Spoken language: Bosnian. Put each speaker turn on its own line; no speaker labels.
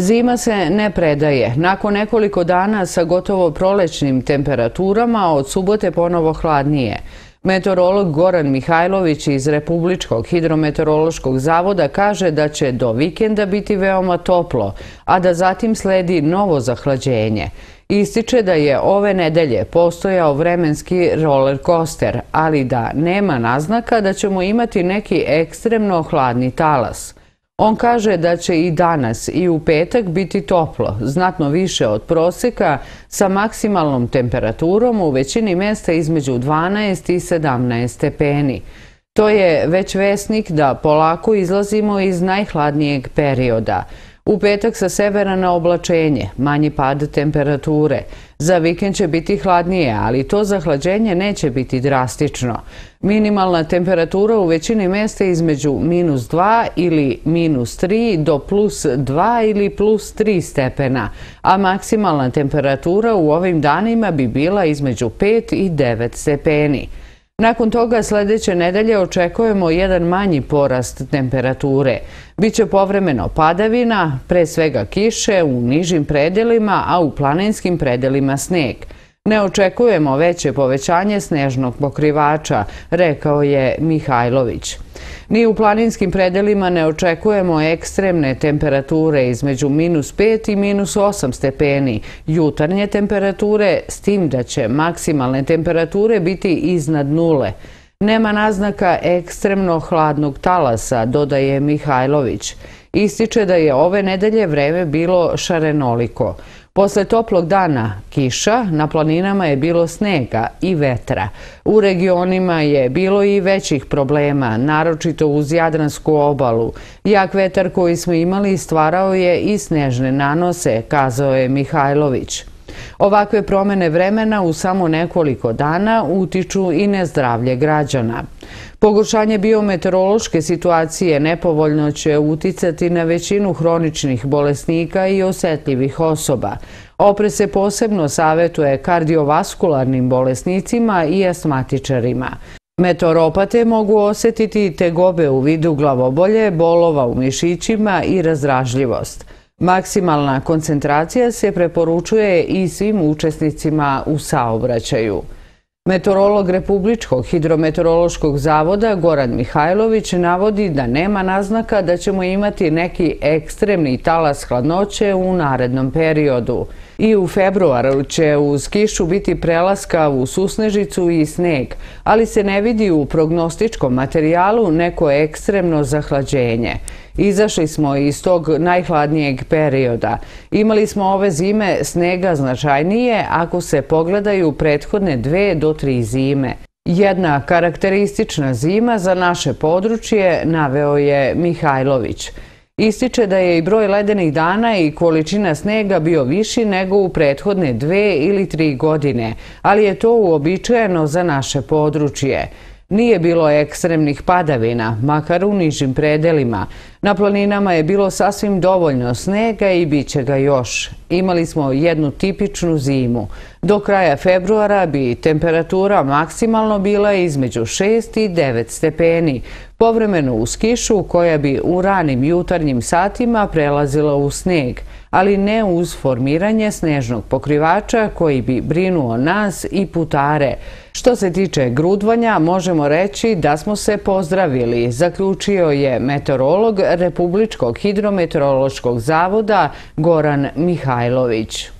Zima se ne predaje. Nakon nekoliko dana sa gotovo prolećnim temperaturama od subote ponovo hladnije. Meteorolog Goran Mihajlović iz Republičkog hidrometeorološkog zavoda kaže da će do vikenda biti veoma toplo, a da zatim sledi novo zahlađenje. Ističe da je ove nedelje postojao vremenski roller coaster, ali da nema naznaka da ćemo imati neki ekstremno hladni talas. On kaže da će i danas i u petak biti toplo, znatno više od proseka, sa maksimalnom temperaturom u većini mesta između 12 i 17 stepeni. To je već vesnik da polako izlazimo iz najhladnijeg perioda. U petak sa severa na oblačenje, manji pad temperature. Za vikend će biti hladnije, ali to zahlađenje neće biti drastično. Minimalna temperatura u većini mesta između minus 2 ili minus 3 do plus 2 ili plus 3 stepena, a maksimalna temperatura u ovim danima bi bila između 5 i 9 stepeni. Nakon toga sljedeće nedelje očekujemo jedan manji porast temperature. Biće povremeno padavina, pre svega kiše u nižim predelima, a u planinskim predelima sneg. Ne očekujemo veće povećanje snežnog pokrivača, rekao je Mihajlović. Ni u planinskim predelima ne očekujemo ekstremne temperature između minus 5 i minus 8 stepeni jutarnje temperature, s tim da će maksimalne temperature biti iznad nule. Nema naznaka ekstremno hladnog talasa, dodaje Mihajlović. Ističe da je ove nedelje vreme bilo šarenoliko. Posle toplog dana kiša, na planinama je bilo snega i vetra. U regionima je bilo i većih problema, naročito uz Jadransku obalu. Jak vetar koji smo imali stvarao je i snežne nanose, kazao je Mihajlović. Ovakve promene vremena u samo nekoliko dana utiču i nezdravlje građana. Pogoršanje biometeorološke situacije nepovoljno će uticati na većinu hroničnih bolesnika i osetljivih osoba. Opre se posebno savjetuje kardiovaskularnim bolesnicima i astmatičarima. Meteoropate mogu osjetiti tegobe u vidu glavobolje, bolova u mišićima i razdražljivost. Maksimalna koncentracija se preporučuje i svim učesnicima u saobraćaju. Meteorolog Republičkog hidrometeorološkog zavoda Goran Mihajlović navodi da nema naznaka da ćemo imati neki ekstremni talas hladnoće u narednom periodu. I u februaru će uz kišu biti prelaska u susnežicu i sneg, ali se ne vidi u prognostičkom materijalu neko ekstremno zahlađenje. Izašli smo iz tog najhladnijeg perioda. Imali smo ove zime snega značajnije ako se pogledaju prethodne dve do tri zime. Jedna karakteristična zima za naše područje naveo je Mihajlović. Ističe da je i broj ledenih dana i količina snega bio viši nego u prethodne dve ili tri godine, ali je to uobičajeno za naše područje. Nije bilo ekstremnih padavina, makar u nižim predelima. Na planinama je bilo sasvim dovoljno snega i bit će ga još. Imali smo jednu tipičnu zimu. Do kraja februara bi temperatura maksimalno bila između 6 i 9 stepeni, povremeno uz kišu koja bi u ranim jutarnjim satima prelazila u sneg ali ne uz formiranje snežnog pokrivača koji bi brinuo nas i putare. Što se tiče grudvanja, možemo reći da smo se pozdravili, zaključio je meteorolog Republičkog hidrometeorološkog zavoda Goran Mihajlović.